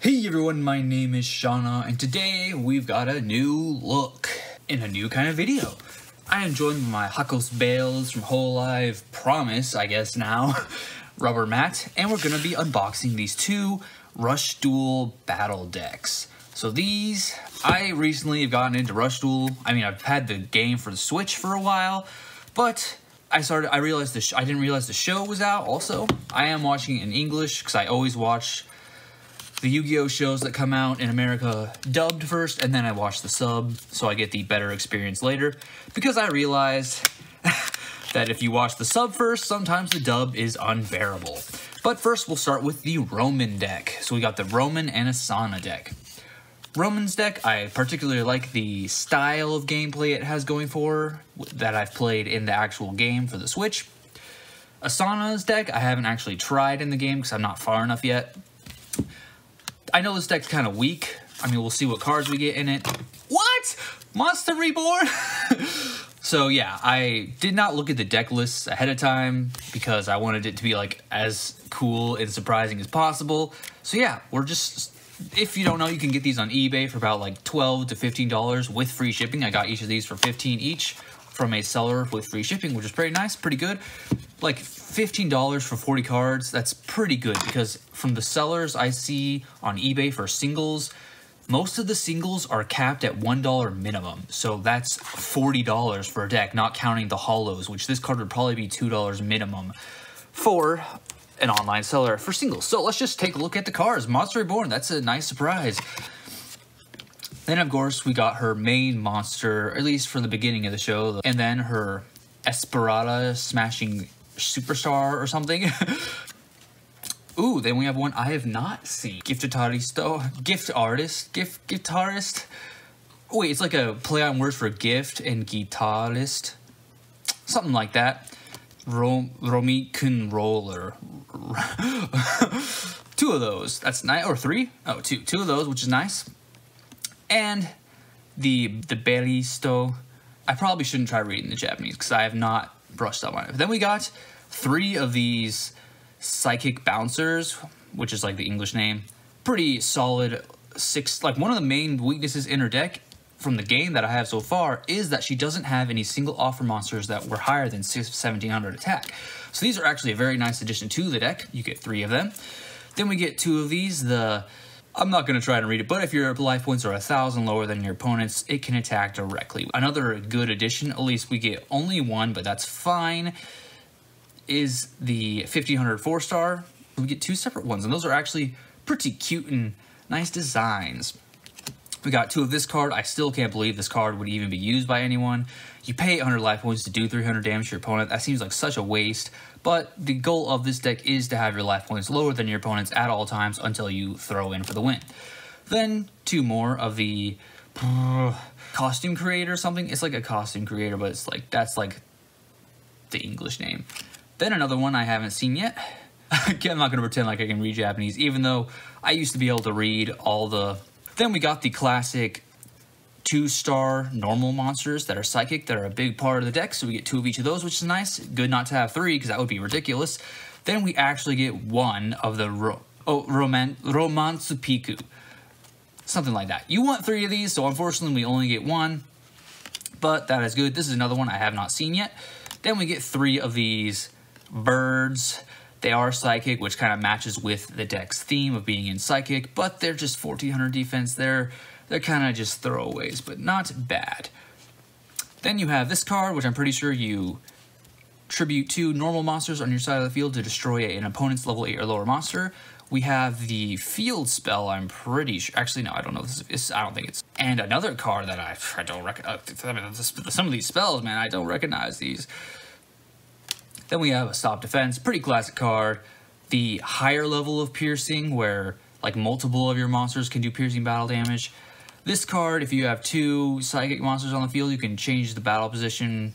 Hey everyone, my name is Shana, and today we've got a new look in a new kind of video. I am joined by my Hakos Baelz from Hololive Promise, I guess now, rubber mat, and we're gonna be unboxing these two Rush Duel battle decks. So these, I recently have gotten into Rush Duel. I mean, I've had the game for the Switch for a while, but I started, I realized the, I didn't realize the show was out also. I am watching in English, because I always watch the Yu-Gi-Oh shows that come out in America dubbed first, and then I watch the sub, so I get the better experience later. Because I realized that if you watch the sub first, sometimes the dub is unbearable. But first, we'll start with the Romin deck. So we got the Romin and Asana deck. Romin's deck, I particularly like the style of gameplay it has going for that I've played in the actual game for the Switch. Asana's deck, I haven't actually tried in the game because I'm not far enough yet. I know this deck's kind of weak. I mean, we'll see what cards we get in it. What? Monster Reborn? so yeah, I did not look at the deck lists ahead of time because I wanted it to be like as cool and surprising as possible. So yeah, we're just, if you don't know, you can get these on eBay for about like 12 to $15 with free shipping. I got each of these for 15 each from a seller with free shipping, which is pretty nice, pretty good. Like $15 for 40 cards, that's pretty good because from the sellers I see on eBay for singles, most of the singles are capped at $1 minimum. So that's $40 for a deck, not counting the holos, which this card would probably be $2 minimum for an online seller for singles. So let's just take a look at the cards. Monster Reborn, that's a nice surprise. Then, of course, we got her main monster, at least for the beginning of the show, and then her Esperada smashing superstar or something. Ooh, then we have one I have not seen. Giftaristo, oh, gift artist, gift guitarist. Wait, it's like a play on words for gift and guitarist. Something like that. Rom kun roller. two of those. That's nice. Or three? Oh, two. Two of those, which is nice and the the Beristo. I probably shouldn't try reading the Japanese because I have not brushed up on it. But then we got three of these psychic bouncers, which is like the English name. Pretty solid six. Like one of the main weaknesses in her deck from the game that I have so far is that she doesn't have any single offer monsters that were higher than 1700 attack. So these are actually a very nice addition to the deck. You get three of them. Then we get two of these, the I'm not going to try to read it, but if your life points are a thousand lower than your opponent's, it can attack directly. Another good addition, at least we get only one, but that's fine, is the 1500 four star. We get two separate ones, and those are actually pretty cute and nice designs. We got two of this card. I still can't believe this card would even be used by anyone. You pay 800 life points to do 300 damage to your opponent. That seems like such a waste. But the goal of this deck is to have your life points lower than your opponent's at all times until you throw in for the win. Then two more of the costume creator or something. It's like a costume creator, but it's like that's like the English name. Then another one I haven't seen yet. I'm not going to pretend like I can read Japanese, even though I used to be able to read all the... Then we got the classic two-star normal monsters that are psychic that are a big part of the deck. So we get two of each of those, which is nice. Good not to have three because that would be ridiculous. Then we actually get one of the ro oh, roman Romansupiku. Something like that. You want three of these, so unfortunately we only get one. But that is good. This is another one I have not seen yet. Then we get three of these birds. They are psychic, which kind of matches with the deck's theme of being in psychic, but they're just 1400 defense. They're they're kind of just throwaways, but not bad. Then you have this card, which I'm pretty sure you tribute two normal monsters on your side of the field to destroy an opponent's level 8 or lower monster. We have the field spell, I'm pretty sure. Actually, no, I don't know. This is, I don't think it's. And another card that I, I don't recognize. Uh, some of these spells, man, I don't recognize these. Then we have a stop defense, pretty classic card. The higher level of piercing, where like multiple of your monsters can do piercing battle damage. This card, if you have two psychic monsters on the field, you can change the battle position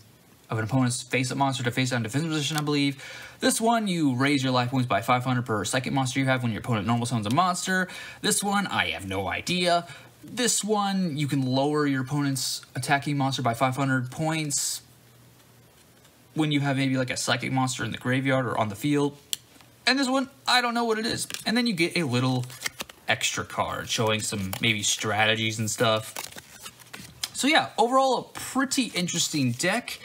of an opponent's face-up monster to face-down defensive position, I believe. This one, you raise your life points by 500 per psychic monster you have when your opponent normal summons a monster. This one, I have no idea. This one, you can lower your opponent's attacking monster by 500 points when you have maybe like a psychic monster in the graveyard or on the field. And this one, I don't know what it is. And then you get a little extra cards, showing some maybe strategies and stuff. So yeah, overall a pretty interesting deck.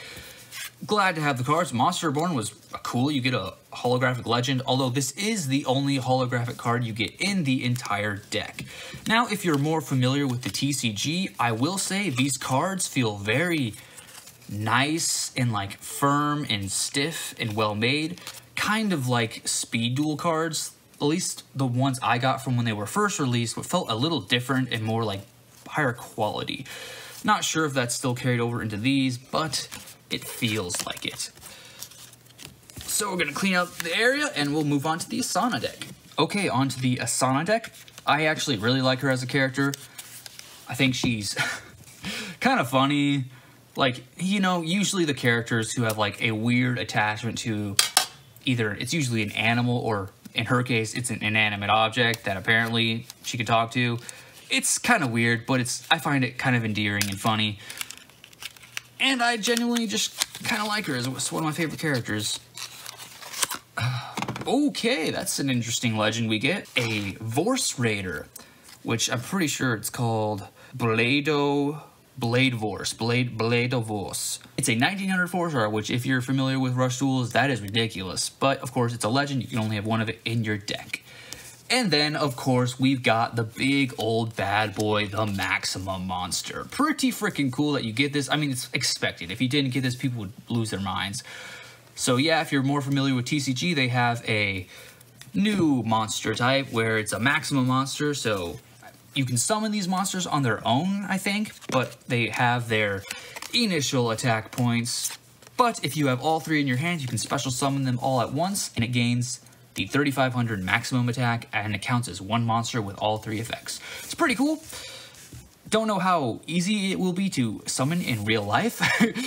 Glad to have the cards. Monster Reborn was cool. You get a holographic legend, although this is the only holographic card you get in the entire deck. Now, if you're more familiar with the TCG, I will say these cards feel very nice and like firm and stiff and well made, kind of like speed duel cards. At least the ones I got from when they were first released felt a little different and more like higher quality. Not sure if that's still carried over into these, but it feels like it. So we're gonna clean up the area and we'll move on to the Asana deck. Okay, on to the Asana deck. I actually really like her as a character. I think she's kind of funny. Like, you know, usually the characters who have like a weird attachment to either, it's usually an animal or in her case, it's an inanimate object that apparently she can talk to. It's kind of weird, but it's I find it kind of endearing and funny. And I genuinely just kind of like her. It's one of my favorite characters. Okay, that's an interesting legend we get. A Vorse Raider, which I'm pretty sure it's called Blado Blade Vorse, Blade Blade Vorse. It's a 1900 four star, which if you're familiar with Rush Duels, that is ridiculous. But of course, it's a legend. You can only have one of it in your deck. And then, of course, we've got the big old bad boy, the Maximum Monster. Pretty freaking cool that you get this. I mean, it's expected. If you didn't get this, people would lose their minds. So yeah, if you're more familiar with TCG, they have a new monster type where it's a Maximum Monster. So you can summon these monsters on their own, I think, but they have their initial attack points. But if you have all three in your hand, you can special summon them all at once, and it gains the 3500 maximum attack, and it counts as one monster with all three effects. It's pretty cool. Don't know how easy it will be to summon in real life,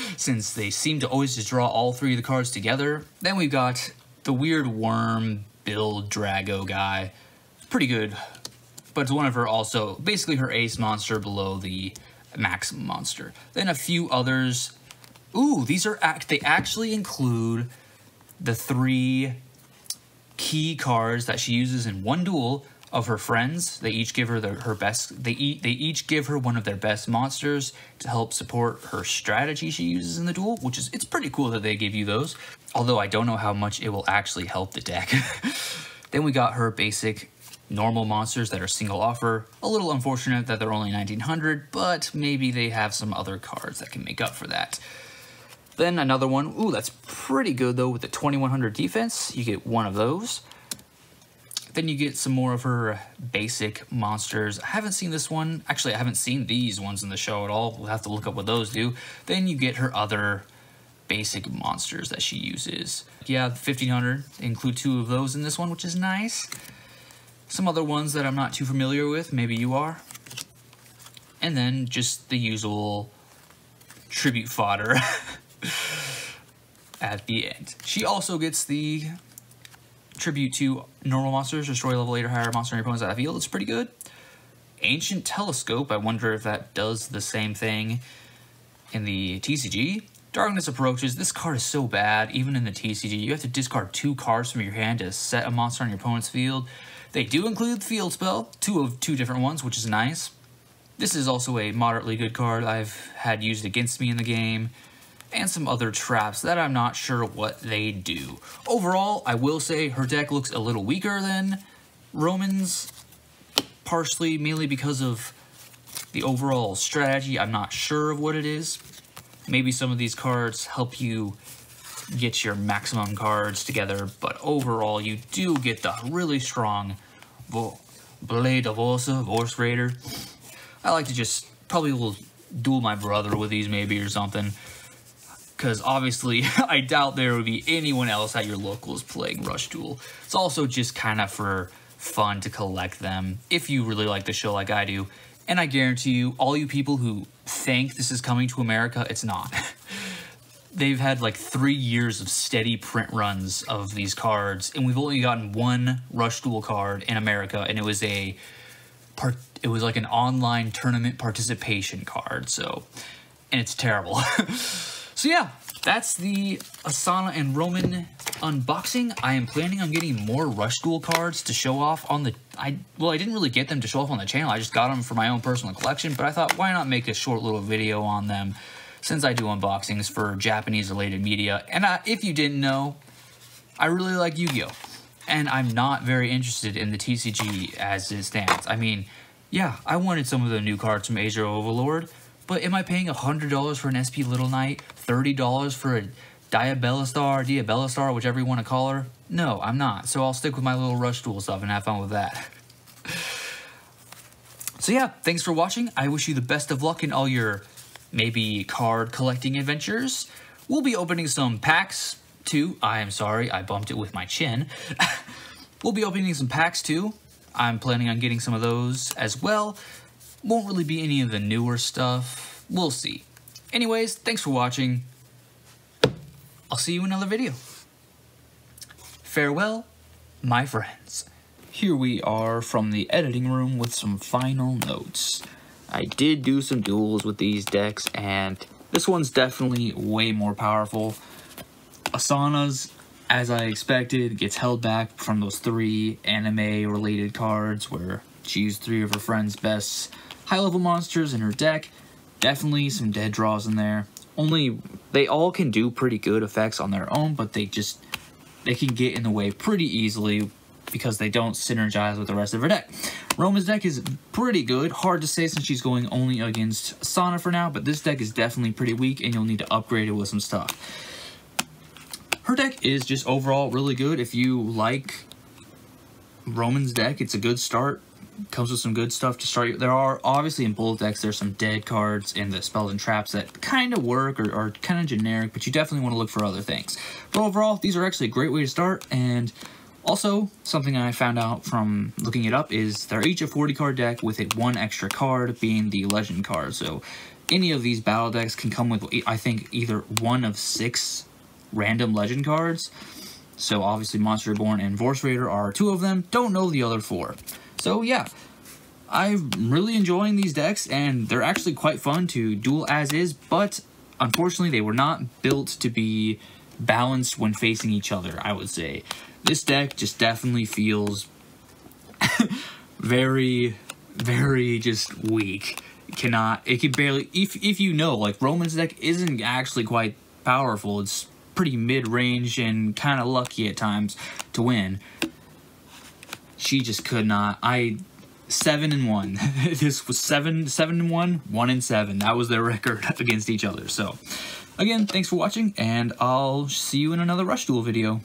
since they seem to always just draw all three of the cards together. Then we've got the weird worm Bill Drago guy. Pretty good, but it's one of her also, basically her ace monster below the maximum monster. Then a few others. Ooh, these are, act they actually include the three key cards that she uses in one duel of her friends. They each give her the, her best. They eat. They each give her one of their best monsters to help support her strategy she uses in the duel, which is it's pretty cool that they give you those. Although I don't know how much it will actually help the deck. then we got her basic normal monsters that are single offer. A little unfortunate that they're only 1900, but maybe they have some other cards that can make up for that. Then another one, ooh, that's pretty good though with the 2100 defense. You get one of those. Then you get some more of her basic monsters. I haven't seen this one. Actually, I haven't seen these ones in the show at all. We'll have to look up what those do. Then you get her other basic monsters that she uses. Yeah, 1500 include two of those in this one, which is nice. Some other ones that I'm not too familiar with, maybe you are. And then just the usual tribute fodder. at the end. She also gets the tribute to normal monsters, destroy level 8 or higher monster on your opponent's field. It's pretty good. Ancient Telescope, I wonder if that does the same thing in the TCG. Darkness Approaches, this card is so bad, even in the TCG. You have to discard two cards from your hand to set a monster on your opponent's field. They do include Field Spell, two of two different ones, which is nice. This is also a moderately good card I've had used against me in the game and some other traps that I'm not sure what they do. Overall, I will say her deck looks a little weaker than Romin's, partially mainly because of the overall strategy. I'm not sure of what it is. Maybe some of these cards help you get your maximum cards together, but overall you do get the really strong Blade of Osa, Vorse Raider. I like to just, probably will duel my brother with these maybe or something because obviously I doubt there would be anyone else at your locals playing Rush Duel. It's also just kind of for fun to collect them if you really like the show like I do. And I guarantee you, all you people who think this is coming to America, it's not. They've had like three years of steady print runs of these cards, and we've only gotten one Rush Duel card in America, and it was a part. It was like an online tournament participation card. So, and it's terrible. So yeah, that's the Asana and Romin unboxing. I am planning on getting more Rush Duel cards to show off on the... I Well, I didn't really get them to show off on the channel. I just got them for my own personal collection, but I thought, why not make a short little video on them since I do unboxings for Japanese-related media. And I, if you didn't know, I really like Yu-Gi-Oh! And I'm not very interested in the TCG as it stands. I mean, yeah, I wanted some of the new cards from Age of Overlord, but am I paying $100 for an SP Little Knight, $30 for a Diabelastar, Diabelastar, whichever you want to call her? No, I'm not. So I'll stick with my little Rush Duel stuff and have fun with that. so yeah, thanks for watching. I wish you the best of luck in all your maybe card collecting adventures. We'll be opening some packs too. I am sorry, I bumped it with my chin. we'll be opening some packs too. I'm planning on getting some of those as well. Won't really be any of the newer stuff. We'll see. Anyways, thanks for watching. I'll see you in another video. Farewell, my friends. Here we are from the editing room with some final notes. I did do some duels with these decks, and this one's definitely way more powerful. Asana's, as I expected, gets held back from those three anime-related cards where she used three of her friend's best high-level monsters in her deck. Definitely some dead draws in there. Only, they all can do pretty good effects on their own, but they just, they can get in the way pretty easily because they don't synergize with the rest of her deck. Romin's deck is pretty good. Hard to say since she's going only against Asana for now, but this deck is definitely pretty weak and you'll need to upgrade it with some stuff. Her deck is just overall really good. If you like Romin's deck, it's a good start. Comes with some good stuff to start. There are, obviously in both decks, there's some dead cards in the spells and traps that kind of work or are kind of generic, but you definitely want to look for other things. But overall, these are actually a great way to start, and also, something I found out from looking it up is they're each a 40 card deck with one extra card being the legend card. So any of these battle decks can come with, I think, either one of six random legend cards. So obviously Monster Reborn and Vorse Raider are two of them. Don't know the other four. So yeah, I'm really enjoying these decks and they're actually quite fun to duel as is, but unfortunately they were not built to be balanced when facing each other, I would say. This deck just definitely feels very, very just weak. Cannot, it can barely, if, if you know, like Romin's deck isn't actually quite powerful. It's pretty mid-range and kind of lucky at times to win. She just could not. I seven and one. this was seven, seven and one, one and seven. That was their record against each other. So, again, thanks for watching, and I'll see you in another Rush Duel video.